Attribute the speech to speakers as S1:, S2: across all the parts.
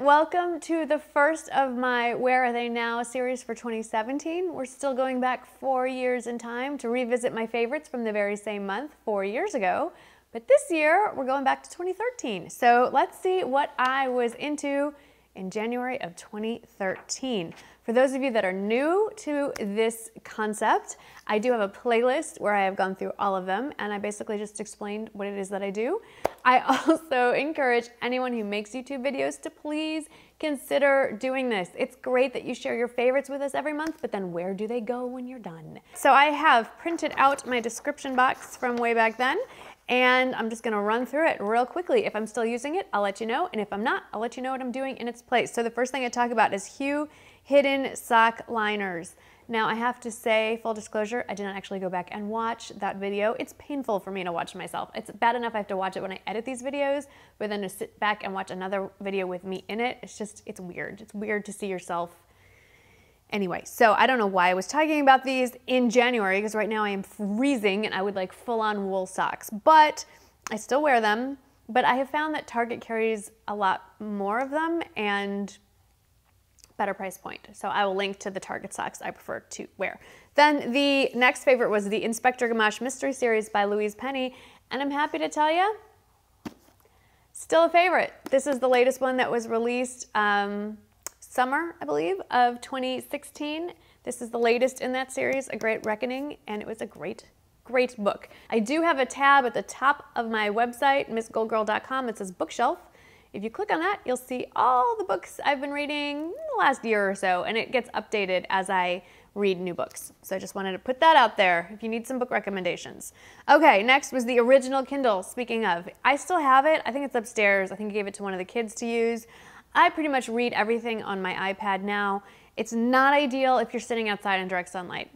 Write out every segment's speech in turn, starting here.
S1: Welcome to the first of my Where Are They Now series for 2017. We're still going back four years in time to revisit my favorites from the very same month four years ago. But this year, we're going back to 2013. So let's see what I was into in January of 2013. For those of you that are new to this concept, I do have a playlist where I have gone through all of them and I basically just explained what it is that I do. I also encourage anyone who makes YouTube videos to please consider doing this. It's great that you share your favorites with us every month, but then where do they go when you're done? So I have printed out my description box from way back then and I'm just gonna run through it real quickly. If I'm still using it, I'll let you know, and if I'm not, I'll let you know what I'm doing in its place. So the first thing I talk about is Hue Hidden Sock Liners. Now I have to say, full disclosure, I did not actually go back and watch that video. It's painful for me to watch myself. It's bad enough I have to watch it when I edit these videos, but then to sit back and watch another video with me in it, it's just, it's weird. It's weird to see yourself Anyway, so I don't know why I was talking about these in January because right now I am freezing and I would like full on wool socks, but I still wear them. But I have found that Target carries a lot more of them and better price point. So I will link to the Target socks I prefer to wear. Then the next favorite was the Inspector Gamache Mystery Series by Louise Penny. And I'm happy to tell you, still a favorite. This is the latest one that was released um, summer, I believe, of 2016. This is the latest in that series, A Great Reckoning, and it was a great, great book. I do have a tab at the top of my website, msgoldgirl.com, that says bookshelf. If you click on that, you'll see all the books I've been reading in the last year or so, and it gets updated as I read new books. So I just wanted to put that out there if you need some book recommendations. Okay, next was the original Kindle. Speaking of, I still have it. I think it's upstairs. I think I gave it to one of the kids to use. I pretty much read everything on my iPad now. It's not ideal if you're sitting outside in direct sunlight.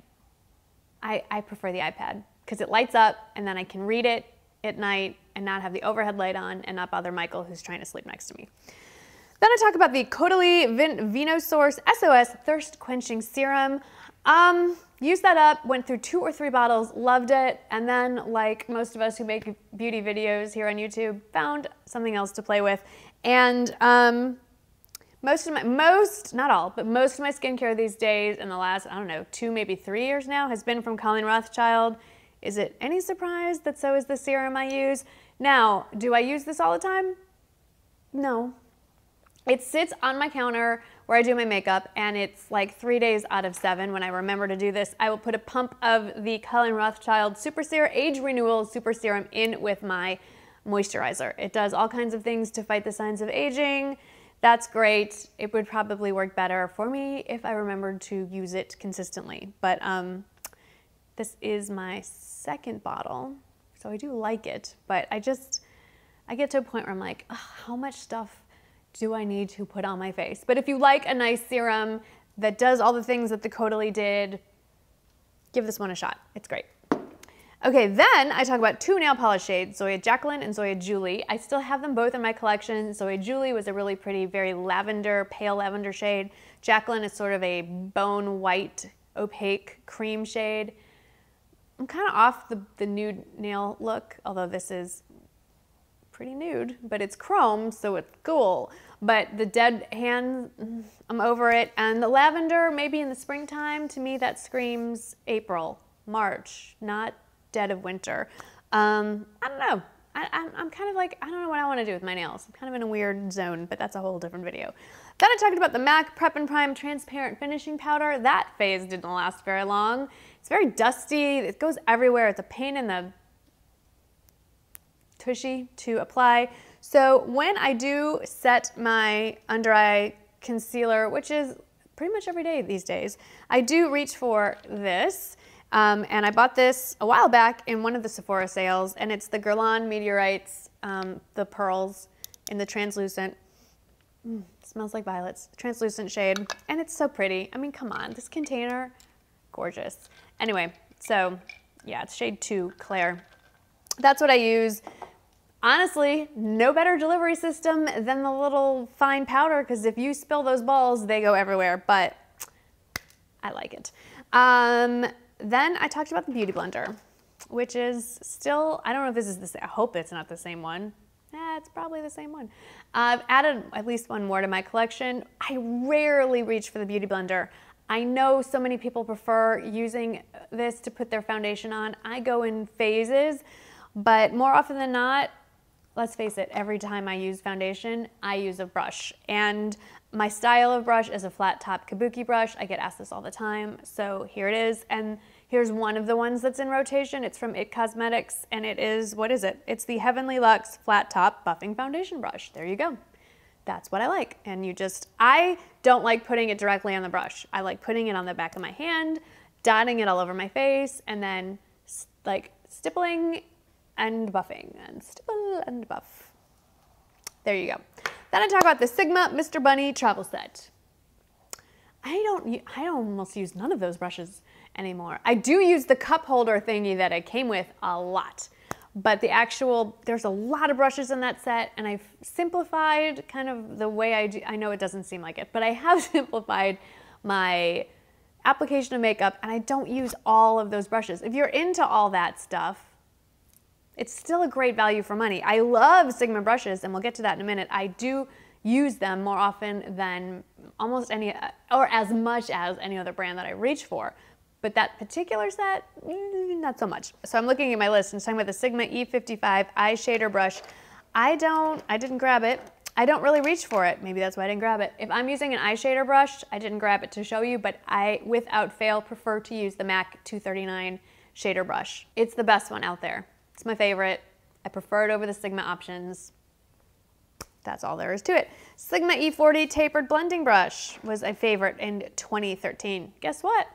S1: I, I prefer the iPad because it lights up and then I can read it at night and not have the overhead light on and not bother Michael who's trying to sleep next to me. Then I talk about the Caudalie Vin Vinosource SOS Thirst Quenching Serum. Um, used that up, went through two or three bottles, loved it, and then like most of us who make beauty videos here on YouTube, found something else to play with. And um, most of my, most, not all, but most of my skincare these days in the last, I don't know, two, maybe three years now has been from Colleen Rothschild. Is it any surprise that so is the serum I use? Now, do I use this all the time? No. It sits on my counter where I do my makeup and it's like three days out of seven when I remember to do this. I will put a pump of the Colleen Rothschild Super Serum Age Renewal Super Serum in with my moisturizer. It does all kinds of things to fight the signs of aging. That's great. It would probably work better for me if I remembered to use it consistently. But um, this is my second bottle, so I do like it. But I just, I get to a point where I'm like, how much stuff do I need to put on my face? But if you like a nice serum that does all the things that the Caudalie did, give this one a shot. It's great. Okay, then I talk about two nail polish shades, Zoya Jacqueline and Zoya Julie. I still have them both in my collection. Zoya Julie was a really pretty, very lavender, pale lavender shade. Jacqueline is sort of a bone white, opaque cream shade. I'm kind of off the, the nude nail look, although this is pretty nude, but it's chrome, so it's cool. But the dead hand, I'm over it. And the lavender, maybe in the springtime, to me that screams April, March, not dead of winter. Um, I don't know. I, am kind of like, I don't know what I want to do with my nails. I'm kind of in a weird zone, but that's a whole different video. Then I talked about the MAC Prep and Prime Transparent Finishing Powder. That phase didn't last very long. It's very dusty. It goes everywhere. It's a pain in the tushy to apply. So when I do set my under eye concealer, which is pretty much every day these days, I do reach for this. Um, and I bought this a while back in one of the Sephora sales, and it's the Guerlain Meteorites, um, the pearls in the translucent, mm, smells like violets, translucent shade, and it's so pretty. I mean, come on, this container, gorgeous. Anyway, so yeah, it's shade two, Clair. That's what I use. Honestly, no better delivery system than the little fine powder, because if you spill those balls, they go everywhere, but I like it. Um, then I talked about the Beauty Blender, which is still, I don't know if this is the same, I hope it's not the same one. Yeah, it's probably the same one. I've added at least one more to my collection. I rarely reach for the Beauty Blender. I know so many people prefer using this to put their foundation on. I go in phases, but more often than not, let's face it, every time I use foundation, I use a brush. And my style of brush is a flat top kabuki brush. I get asked this all the time, so here it is. And here's one of the ones that's in rotation. It's from IT Cosmetics, and it is, what is it? It's the Heavenly Luxe Flat Top Buffing Foundation Brush. There you go that's what I like. And you just, I don't like putting it directly on the brush. I like putting it on the back of my hand, dotting it all over my face, and then like stippling and buffing and stipple and buff. There you go. Then I talk about the Sigma Mr. Bunny travel set. I don't, I almost use none of those brushes anymore. I do use the cup holder thingy that it came with a lot but the actual, there's a lot of brushes in that set and I've simplified kind of the way I do, I know it doesn't seem like it, but I have simplified my application of makeup and I don't use all of those brushes. If you're into all that stuff, it's still a great value for money. I love Sigma brushes and we'll get to that in a minute. I do use them more often than almost any, or as much as any other brand that I reach for. But that particular set, mm, not so much. So I'm looking at my list and talking about the Sigma E55 eye shader brush. I don't, I didn't grab it. I don't really reach for it. Maybe that's why I didn't grab it. If I'm using an eye shader brush, I didn't grab it to show you, but I, without fail, prefer to use the MAC 239 shader brush. It's the best one out there. It's my favorite. I prefer it over the Sigma options. That's all there is to it. Sigma E40 tapered blending brush was a favorite in 2013. Guess what?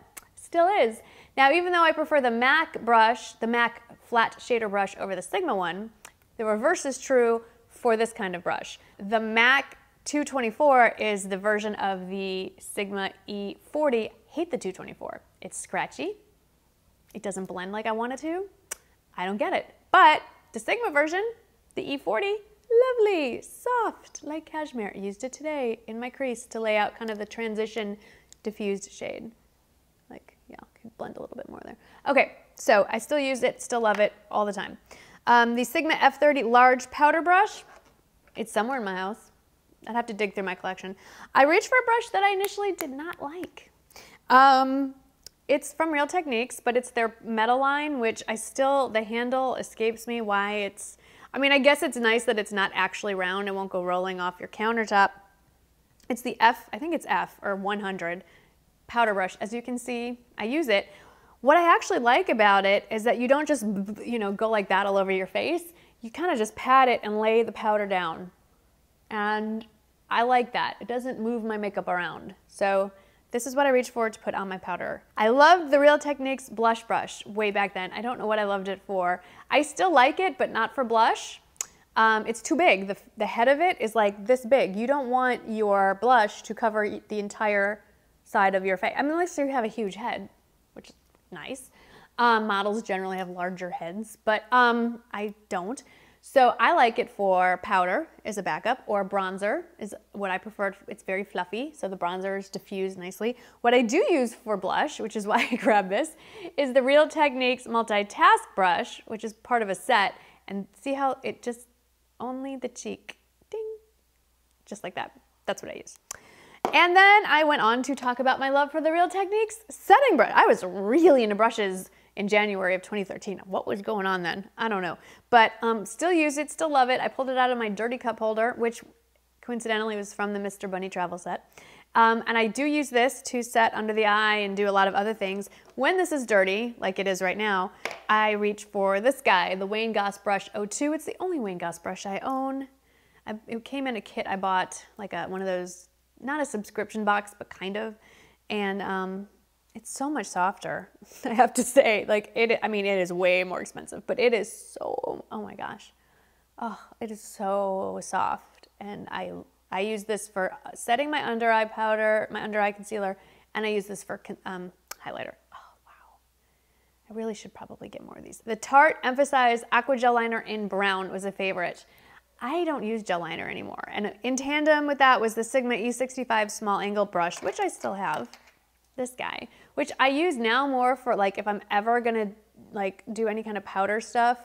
S1: Still is. Now, even though I prefer the MAC brush, the MAC flat shader brush over the Sigma one, the reverse is true for this kind of brush. The MAC 224 is the version of the Sigma E40. I hate the 224. It's scratchy. It doesn't blend like I want it to. I don't get it. But the Sigma version, the E40, lovely, soft, like cashmere. Used it today in my crease to lay out kind of the transition diffused shade blend a little bit more there. Okay, so I still use it, still love it all the time. Um, the Sigma F30 large powder brush, it's somewhere in my house. I'd have to dig through my collection. I reached for a brush that I initially did not like. Um, it's from Real Techniques, but it's their metal line, which I still, the handle escapes me why it's, I mean, I guess it's nice that it's not actually round. It won't go rolling off your countertop. It's the F, I think it's F or 100 powder brush. As you can see, I use it. What I actually like about it is that you don't just, you know, go like that all over your face. You kind of just pat it and lay the powder down. And I like that. It doesn't move my makeup around. So this is what I reach for to put on my powder. I loved the Real Techniques blush brush way back then. I don't know what I loved it for. I still like it, but not for blush. Um, it's too big. The, the head of it is like this big. You don't want your blush to cover the entire side of your face. I mean, unless you have a huge head, which is nice. Um, models generally have larger heads, but um, I don't. So I like it for powder as a backup or bronzer is what I prefer. It's very fluffy, so the bronzer is diffused nicely. What I do use for blush, which is why I grabbed this, is the Real Techniques Multitask Brush, which is part of a set. And see how it just, only the cheek, ding, just like that. That's what I use. And then I went on to talk about my love for the Real Techniques setting brush. I was really into brushes in January of 2013. What was going on then? I don't know. But um, still use it, still love it. I pulled it out of my dirty cup holder, which coincidentally was from the Mr. Bunny travel set. Um, and I do use this to set under the eye and do a lot of other things. When this is dirty, like it is right now, I reach for this guy, the Wayne Goss Brush 02. It's the only Wayne Goss brush I own. I, it came in a kit I bought, like a, one of those not a subscription box, but kind of. And um, it's so much softer, I have to say. Like it, I mean, it is way more expensive, but it is so, oh my gosh. Oh, it is so soft. And I, I use this for setting my under eye powder, my under eye concealer, and I use this for um, highlighter. Oh, wow. I really should probably get more of these. The Tarte Emphasize Aqua Gel Liner in brown was a favorite. I don't use gel liner anymore. And in tandem with that was the Sigma E65 small angle brush, which I still have, this guy, which I use now more for like if I'm ever gonna like do any kind of powder stuff,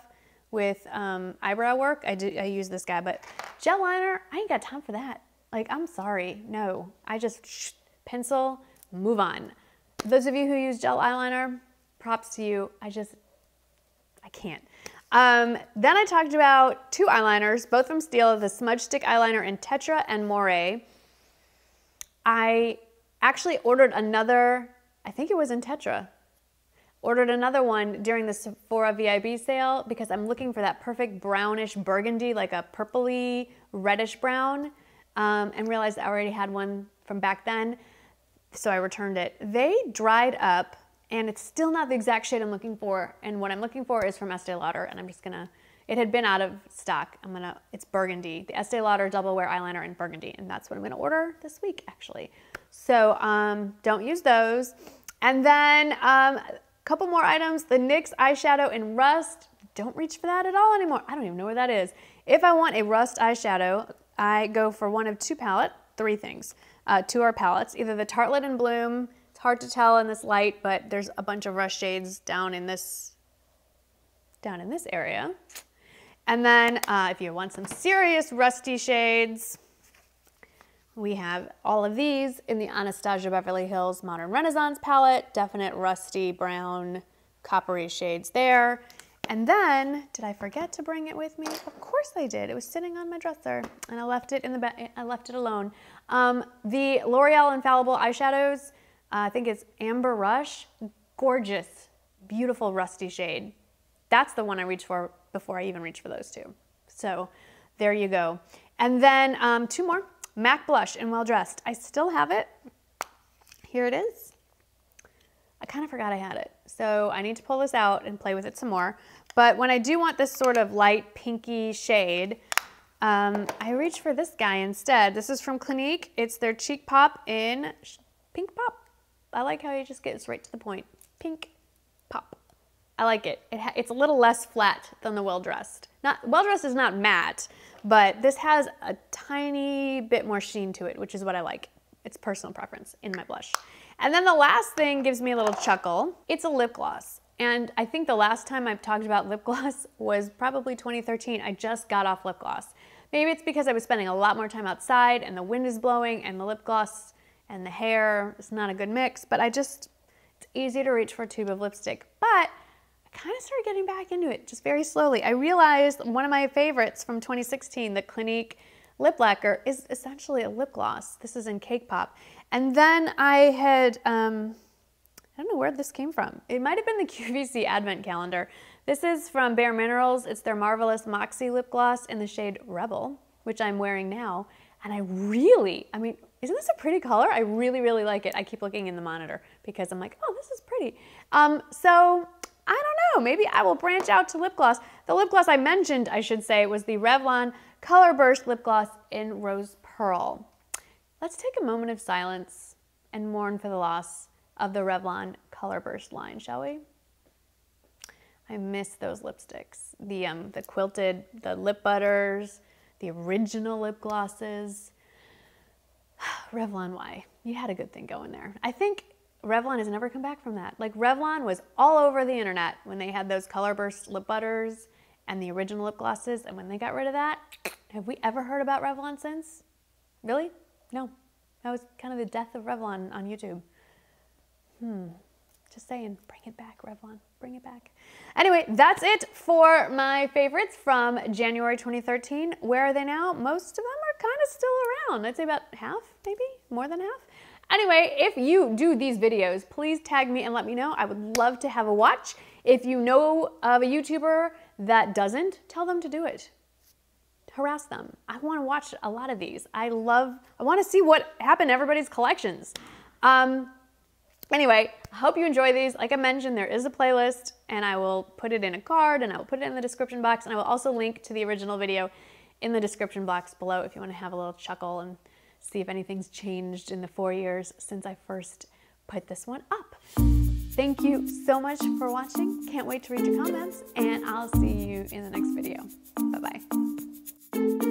S1: with um, eyebrow work, I, do, I use this guy, but gel liner, I ain't got time for that. Like, I'm sorry, no. I just shh, pencil, move on. Those of you who use gel eyeliner, props to you. I just, I can't. Um, then I talked about two eyeliners, both from Stila, the Smudge Stick Eyeliner in Tetra and Moray. I actually ordered another, I think it was in Tetra. Ordered another one during the Sephora VIB sale because I'm looking for that perfect brownish burgundy, like a purpley reddish brown, um, and realized I already had one from back then, so I returned it. They dried up and it's still not the exact shade I'm looking for. And what I'm looking for is from Estee Lauder, and I'm just gonna, it had been out of stock. I'm gonna, it's burgundy, the Estee Lauder Double Wear Eyeliner in burgundy, and that's what I'm gonna order this week, actually. So um, don't use those. And then um, a couple more items, the NYX eyeshadow in Rust. Don't reach for that at all anymore. I don't even know where that is. If I want a Rust eyeshadow, I go for one of two palette, three things. Uh, two are palettes, either the Tartelette in Bloom, hard to tell in this light, but there's a bunch of rush shades down in this, down in this area. And then uh, if you want some serious rusty shades, we have all of these in the Anastasia Beverly Hills Modern Renaissance palette, definite rusty brown coppery shades there. And then, did I forget to bring it with me? Of course I did. It was sitting on my dresser and I left it in the. I left it alone. Um, the L'Oreal Infallible eyeshadows I think it's Amber Rush. Gorgeous, beautiful rusty shade. That's the one I reach for before I even reach for those two. So there you go. And then um, two more. MAC Blush in Well Dressed. I still have it. Here it is. I kind of forgot I had it. So I need to pull this out and play with it some more. But when I do want this sort of light pinky shade, um, I reach for this guy instead. This is from Clinique. It's their Cheek Pop in Pink Pop. I like how he just gets right to the point. Pink pop. I like it. it it's a little less flat than the Well Dressed. Not Well Dressed is not matte, but this has a tiny bit more sheen to it, which is what I like. It's personal preference in my blush. And then the last thing gives me a little chuckle. It's a lip gloss. And I think the last time I've talked about lip gloss was probably 2013. I just got off lip gloss. Maybe it's because I was spending a lot more time outside and the wind is blowing and the lip gloss and the hair is not a good mix, but I just, it's easy to reach for a tube of lipstick. But I kind of started getting back into it just very slowly. I realized one of my favorites from 2016, the Clinique Lip Lacquer, is essentially a lip gloss. This is in Cake Pop. And then I had, um, I don't know where this came from. It might have been the QVC Advent Calendar. This is from Bare Minerals. It's their Marvelous Moxie Lip Gloss in the shade Rebel, which I'm wearing now. And I really, I mean, isn't this a pretty color? I really, really like it. I keep looking in the monitor because I'm like, oh, this is pretty. Um, so I don't know, maybe I will branch out to lip gloss. The lip gloss I mentioned, I should say, was the Revlon Color Burst Lip Gloss in Rose Pearl. Let's take a moment of silence and mourn for the loss of the Revlon Color Burst line, shall we? I miss those lipsticks. The, um, the quilted, the lip butters, the original lip glosses. Revlon, why? You had a good thing going there. I think Revlon has never come back from that. Like Revlon was all over the internet when they had those color burst lip butters and the original lip glosses. And when they got rid of that, have we ever heard about Revlon since? Really? No. That was kind of the death of Revlon on YouTube. Hmm. Just saying, bring it back, Revlon. Bring it back. Anyway, that's it for my favorites from January 2013. Where are they now? Most of them are kind of still around. I'd say about half, maybe more than half. Anyway, if you do these videos, please tag me and let me know. I would love to have a watch. If you know of a YouTuber that doesn't, tell them to do it. Harass them. I want to watch a lot of these. I love, I want to see what happened to everybody's collections. Um, Anyway, I hope you enjoy these. Like I mentioned, there is a playlist and I will put it in a card and I will put it in the description box and I will also link to the original video in the description box below if you want to have a little chuckle and see if anything's changed in the four years since I first put this one up. Thank you so much for watching. Can't wait to read your comments and I'll see you in the next video. Bye-bye.